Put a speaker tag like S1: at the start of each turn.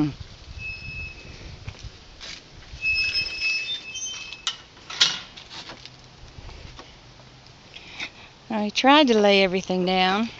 S1: Hmm.
S2: I tried to lay everything down.